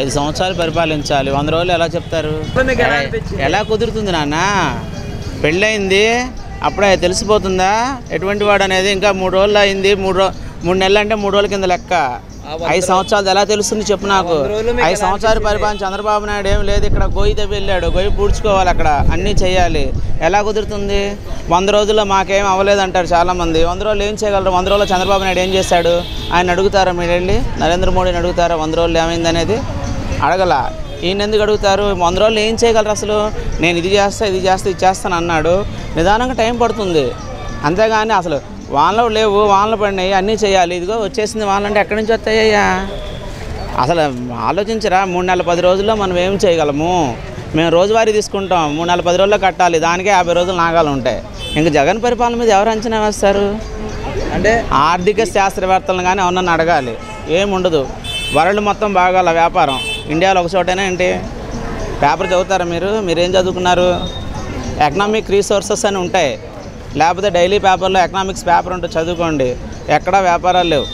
ఐదు సంవత్సరాలు పరిపాలించాలి. వంద రోజులు ఎలా చెప్తారు? ఎలా కుదురుతుంది నాన్న? పెళ్ళయింది అప్పుడే తెలిసిపోతుందా? ఎటువంటి వాడు అనేది ఇంకా మూడు రోజులు అయింది. మూడు రో మూడు నెలలు అంటే మూడు రోజుల కింద లెక్క. ఐదు సంవత్సరాలు ఎలా తెలుస్తుంది చెప్పు నాకు? ఐదు సంవత్సరాలు? పరిపాలన చంద్రబాబు నాయుడు ఏం లేదు. ఇక్కడ గొయ్యి తవ్వి వెళ్ళాడు. గొయ్యి పూడ్చుకోవాలి అక్కడ. అన్నీ చేయాలి. ఎలా కుదురుతుంది? వంద రోజుల్లో మాకేం అవ్వలేదు అంటారు చాలామంది. వంద రోజులు ఏం చేయగలరు? వంద రోజుల్లో చంద్రబాబు నాయుడు ఏం చేశాడు ఆయన అడుగుతారా మీరు వెళ్ళి నరేంద్ర మోడీని అడుగుతారా? వంద రోజులు ఏమైంది అనేది అడగల. ఈయన ఎందుకు అడుగుతారు? వంద రోజులు ఏం చేయగలరు అసలు? నేను ఇది చేస్తా ఇది చేస్తా ఇది చేస్తాను అన్నాడు. నిదానంగా టైం పడుతుంది. అంతేగాని అసలు వానలు లేవు వానలు పడినాయి అన్నీ చేయాలి. ఇదిగో వచ్చేసింది వానలు అంటే ఎక్కడి నుంచి వస్తాయ్యా అసలు ఆలోచించరా మూడు నెలల పది రోజుల్లో మనం ఏం చేయగలము? మేము రోజువారీ తీసుకుంటాం మూడు నెలల పది రోజుల్లో కట్టాలి. దానికే యాభై రోజులు నాగాలు ఉంటాయి. ఇంకా జగన్ పరిపాలన మీద ఎవరు అంచనా వేస్తారు? అంటే? ఆర్థిక శాస్త్రవేత్తలను కానీ ఎవరన్నా అడగాలి. ఏముండదు. వరల్డ్ మొత్తం బాగాల వ్యాపారం. ఇండియాలో ఒక చోటైనా ఏంటి? పేపర్ చదువుతారా మీరు? మీరేం చదువుకున్నారు? ఎకనామిక్ రీసోర్సెస్ అని ఉంటాయి. లేకపోతే డైలీ పేపర్లో ఎకనామిక్స్ పేపర్ ఉంటుంది చదువుకోండి. ఎక్కడా వ్యాపారాలు లేవు.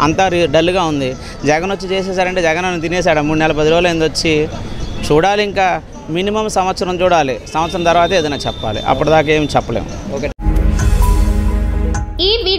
అంతా రి- డల్గా ఉంది. జగన్ వచ్చి చేసేసారంటే జగన్ అని తినేసాడు మూడు నెలల పది రోజులు అయింది వచ్చి. చూడాలి ఇంకా మినిమం సంవత్సరం చూడాలి. సంవత్సరం తర్వాత ఏదైనా చెప్పాలి. అప్పటిదాకా ఏం చెప్పలేము. ఓకే.